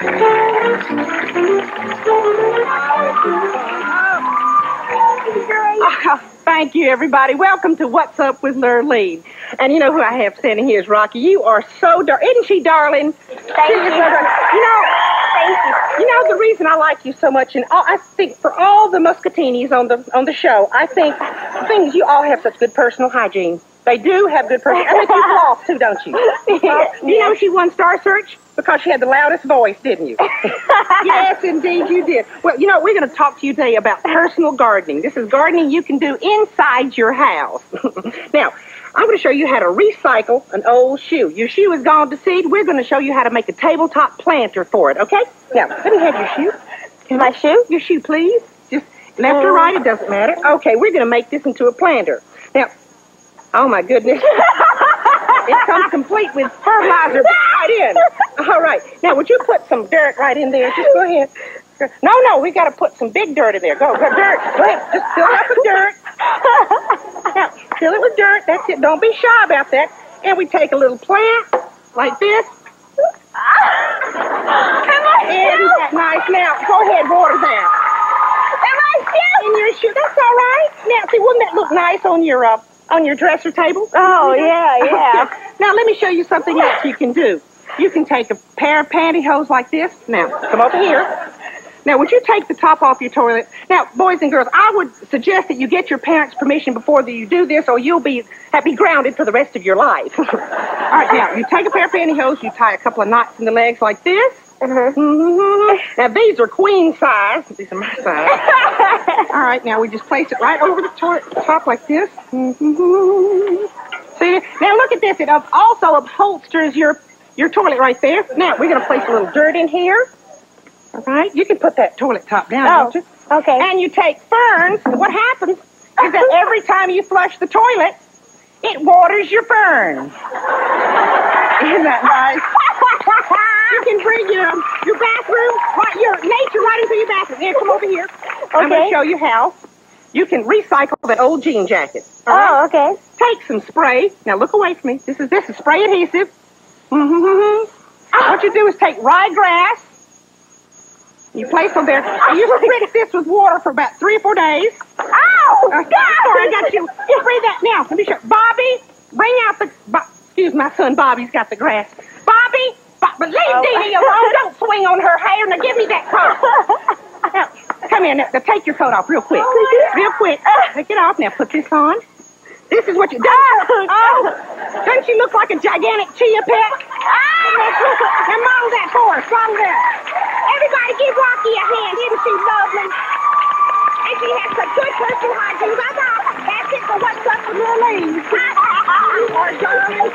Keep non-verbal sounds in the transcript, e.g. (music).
(laughs) Thank you, everybody. Welcome to What's Up with Lurleen. And you know who I have standing here is Rocky. You are so dar- isn't she, darling? Thank you. You know, Thank you. you know the reason I like you so much, and all, I think for all the Muscatinis on the on the show, I think things you all have such good personal hygiene. They do have good personal. I think you floss too, don't you? Yes, uh, You know she won Star Search because she had the loudest voice, didn't you? (laughs) yes, indeed you did. Well, you know, we're going to talk to you today about personal gardening. This is gardening you can do inside your house. (laughs) now, I'm going to show you how to recycle an old shoe. Your shoe is gone to seed. We're going to show you how to make a tabletop planter for it, okay? Now, let me have your shoe. My shoe? Your shoe, please. Just left or mm. right, it doesn't matter. Okay, we're going to make this into a planter. Now, oh my goodness. (laughs) it comes complete with fertilizer right in. All right. Now, would you put some dirt right in there? Just go ahead. No, no, we got to put some big dirt in there. Go, go, dirt. Go ahead. Just fill it up with dirt. Now, fill it with dirt. That's it. Don't be shy about that. And we take a little plant like this. Isn't that nice? Now, go ahead, water that. Am I still? In your shoe. That's all right. Now, see, wouldn't that look nice on your uh, on your dresser table? Oh, (laughs) yeah, yeah. Now, let me show you something else you can do. You can take a pair of pantyhose like this. Now, come over here. Now, would you take the top off your toilet? Now, boys and girls, I would suggest that you get your parents' permission before you do this, or you'll be have be grounded for the rest of your life. (laughs) All right, now you take a pair of pantyhose, you tie a couple of knots in the legs like this. Mhm. Now these are queen size. These are my size. (laughs) All right, now we just place it right over the top like this. See? Now look at this. It also upholsters your your toilet right there. Now we're gonna place a little dirt in here. All right, you can put that toilet top down, Oh, don't you? okay. And you take ferns. What happens is that every time you flush the toilet, it waters your ferns. (laughs) Isn't that nice? (laughs) You can bring your your bathroom, right, your nature right into your bathroom. Here, come over here. Okay. I'm going to show you how. You can recycle that old jean jacket. right? Oh, okay. Take some spray. Now look away from me. This is this is spray adhesive. Mm-hmm. What you do is take ryegrass. You place them there. And you rinse this with water for about three or four days. Ow! Uh, sorry, I got you. Spray that now. Let me show. Bobby, bring out the. Bo- excuse my son. Bobby's got the grass. But leave Oh. Dee Dee alone. Don't swing on her hair. Now give me that coat. Now, come here. Now, now take your coat off real quick. Oh, real quick. Ah. Take it off. Now put this on. This is what you do. Ah. Oh, doesn't she look like a gigantic chia pet? Ah. Now model that for us. Model that. Everybody give Rocky a hand. Isn't she lovely? And she has such good personal hygiene. Bye bye. That's it for what's up with Lily. you are darling.